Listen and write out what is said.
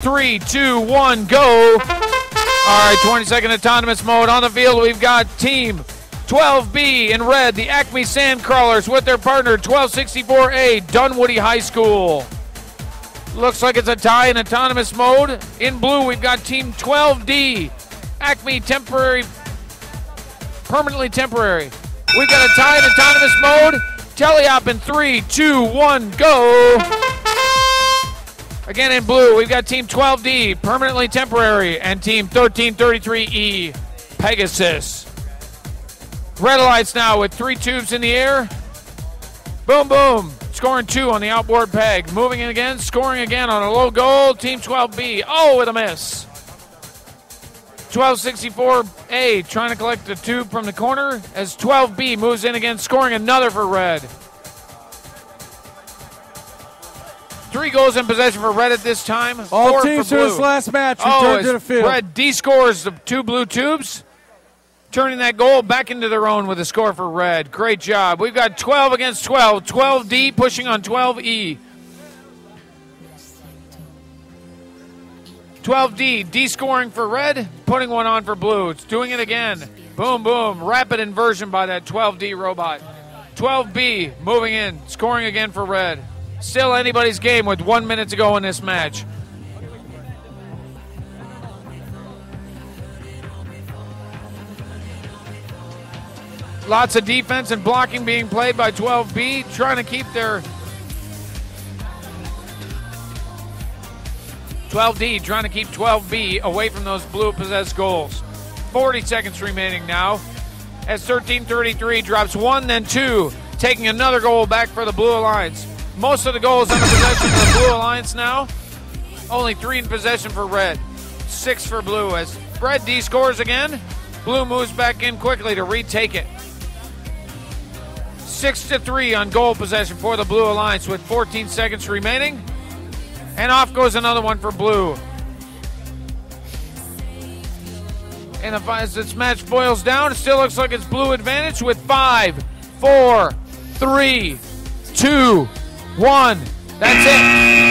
Three, two, one, go. All right, 20 second autonomous mode on the field. We've got team 12B in red, the Acme Sandcrawlers with their partner 1264A, Dunwoody High School. Looks like it's a tie in autonomous mode. In blue, we've got team 12D, Acme Temporary, Permanently Temporary. We've got a tie in autonomous mode. Teleop in three, two, one, go. Again in blue, we've got Team 12D, permanently temporary, and Team 1333E, Pegasus. Red lights now with three tubes in the air. Boom, boom. Scoring two on the outboard peg. Moving in again, scoring again on a low goal. Team 12B. Oh, with a miss. 1264A trying to collect the tube from the corner as 12B moves in again, scoring another for red. Three goals in possession for red at this time. All four teams for this last match Oh, to the field. Red D scores the two blue tubes, turning that goal back into their own with a score for red. Great job. We've got 12 against 12. 12D pushing on E. 12E. 12D, D scoring for red, putting one on for blue. It's doing it again. Boom, boom. Rapid inversion by that 12D robot. 12B moving in, scoring again for red. Still anybody's game with one minute to go in this match. Lots of defense and blocking being played by 12B, trying to keep their 12D trying to keep 12B away from those blue possessed goals. 40 seconds remaining now. As 1333 drops one, then two, taking another goal back for the Blue Alliance. Most of the goals under possession for the Blue Alliance now. Only three in possession for red, six for blue. As red D scores again, blue moves back in quickly to retake it. Six to three on goal possession for the Blue Alliance with 14 seconds remaining. And off goes another one for blue. And if, as this match boils down, it still looks like it's blue advantage with five, four, three, two, one. That's it.